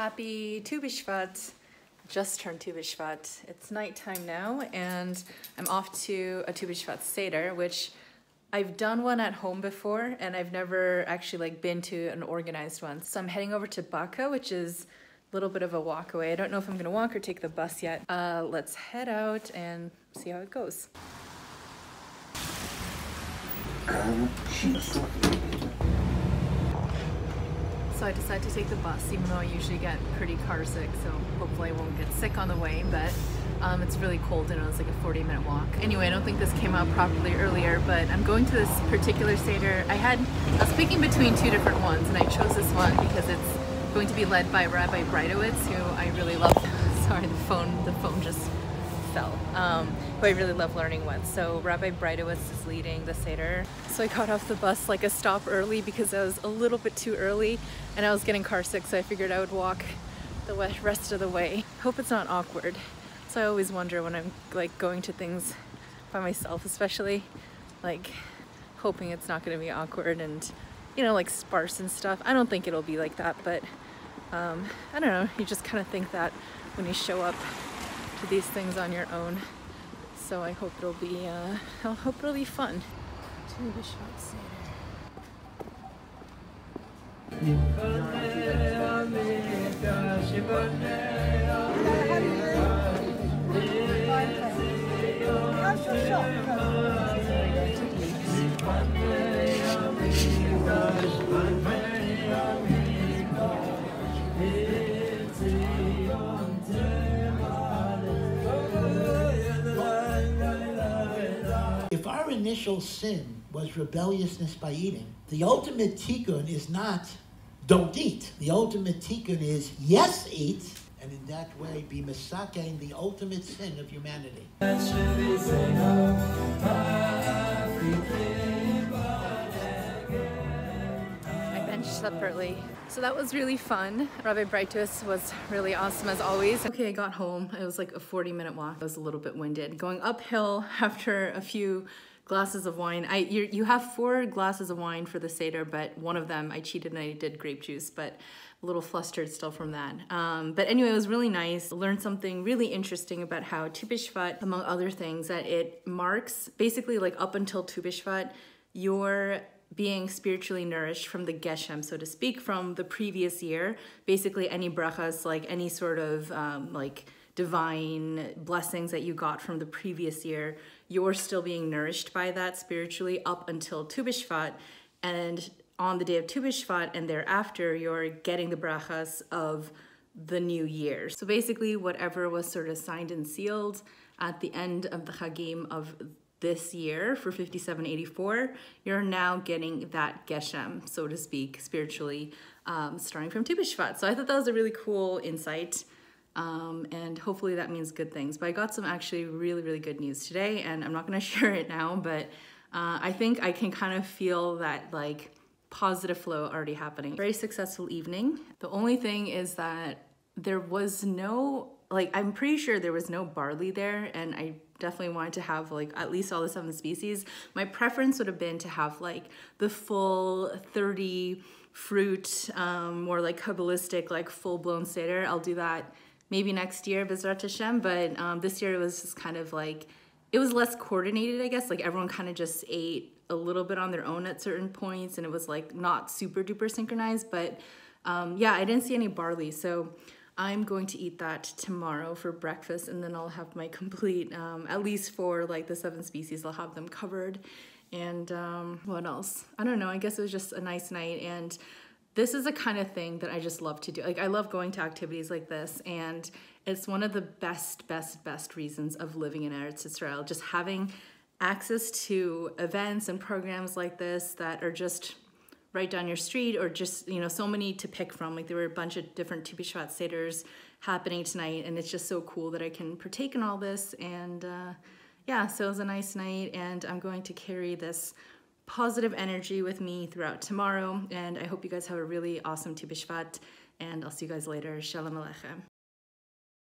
Happy Tu B'Shvat. Just turned Tu B'Shvat. It's nighttime now, and I'm off to a Tu B'Shvat Seder, which I've done one at home before, and I've never actually like been to an organized one. So I'm heading over to Baka, which is a little bit of a walk away. I don't know if I'm gonna walk or take the bus yet. Uh, let's head out and see how it goes. So I decided to take the bus, even though I usually get pretty car sick, so hopefully I won't get sick on the way, but um, it's really cold and it was like a 40 minute walk. Anyway, I don't think this came out properly earlier, but I'm going to this particular Seder. I had, I was picking between two different ones and I chose this one because it's going to be led by Rabbi Breitowitz, who I really love. Sorry, the phone, the phone just fell, um, who I really love learning with. So Rabbi Breitowitz is leading the Seder. So I got off the bus like a stop early because I was a little bit too early and I was getting car sick, so I figured I would walk the rest of the way. Hope it's not awkward. So I always wonder when I'm like going to things by myself, especially like hoping it's not going to be awkward and you know like sparse and stuff. I don't think it'll be like that, but um, I don't know. You just kind of think that when you show up to these things on your own. So I hope it'll be, uh, I hope it'll be fun. To the short If our initial sin was rebelliousness by eating, the ultimate tikkun is not don't eat. The ultimate tikkun is yes, eat, and in that way be misakein the ultimate sin of humanity. I bench separately. So that was really fun. Rabbi Breitowitz was really awesome as always. Okay, I got home. It was like a 40 minute walk. I was a little bit winded. Going uphill after a few glasses of wine. I you, you have four glasses of wine for the Seder, but one of them I cheated and I did grape juice, but a little flustered still from that. Um, but anyway, it was really nice. Learned something really interesting about how Tu among other things, that it marks basically like up until Tu B'Shvat, you're being spiritually nourished from the geshem, so to speak, from the previous year. Basically, any brachas, like any sort of um, like divine blessings that you got from the previous year, you're still being nourished by that spiritually up until Tu B'Shvat. And on the day of Tu B'Shvat and thereafter, you're getting the brachas of the new year. So basically, whatever was sort of signed and sealed at the end of the Chagim of this year for 5784, you're now getting that Geshem, so to speak, spiritually, um, starting from Tu B'Shvat. So I thought that was a really cool insight. Um, and hopefully that means good things. But I got some actually really, really good news today, and I'm not to share it now, but uh, I think I can kind of feel that like positive flow already happening. Very successful evening. The only thing is that there was no, like, I'm pretty sure there was no barley there, and I definitely wanted to have like at least all the seven species. My preference would have been to have like the full 30 fruit, um, more like Kabbalistic, like full blown Seder. I'll do that maybe next year, Bezrat Hashem, but um, this year it was just kind of like, it was less coordinated, I guess. Like everyone kind of just ate a little bit on their own at certain points and it was like not super duper synchronized, but um, yeah, I didn't see any barley. So I'm going to eat that tomorrow for breakfast and then I'll have my complete, um, at least for like the seven species, I'll have them covered. And um, what else? I don't know, I guess it was just a nice night and this is a kind of thing that I just love to do. Like I love going to activities like this and it's one of the best, best, best reasons of living in Eretz Israel. Just having access to events and programs like this that are just right down your street or just, you know, so many to pick from. Like there were a bunch of different Tu B'Shvat Seders happening tonight and it's just so cool that I can partake in all this. And uh, yeah, so it was a nice night and I'm going to carry this positive energy with me throughout tomorrow. And I hope you guys have a really awesome Tu B'Shvat. And I'll see you guys later. Shalom Aleichem.